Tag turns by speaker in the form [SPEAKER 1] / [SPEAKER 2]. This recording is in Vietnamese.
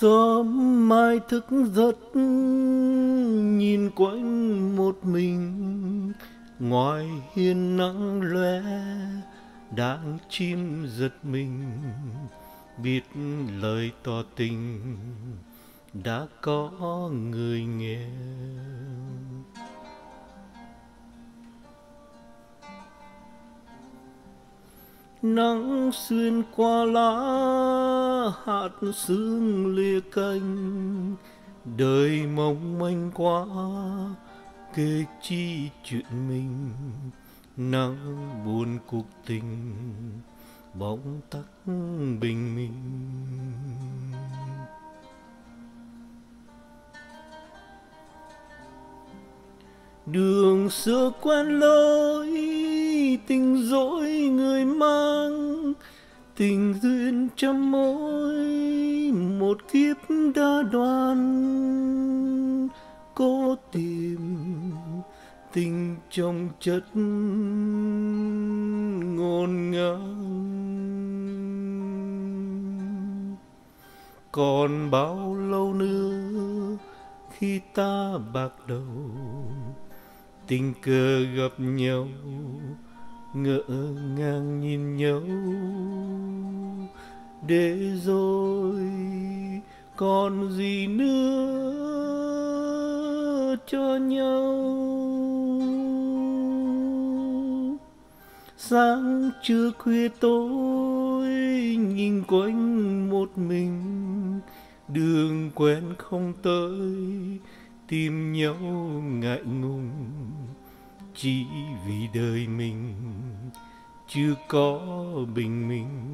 [SPEAKER 1] sớm mai thức giấc, nhìn quanh một mình. Ngoài hiên nắng lóe đang chim giật mình. Biết lời tỏ tình, đã có người nghe. Nắng xuyên qua lá hạt sương lìa cành. Đời mong manh quá, kể chi chuyện mình. Nắng buồn cuộc tình bóng tắt bình minh. Đường xưa quen lối tình dối người mang, tình duyên trăm mối, một kiếp đã đoan cố tìm tình trong chất ngôn ngang. Còn bao lâu nữa khi ta bạc đầu, tình cờ gặp nhau ngỡ ngàng nhìn nhau. Để rồi còn gì nữa cho nhau? Sáng trưa khuya tối, nhìn quanh một mình, đường quen không tới, tìm nhau ngại ngùng chỉ vì đời mình chưa có bình minh.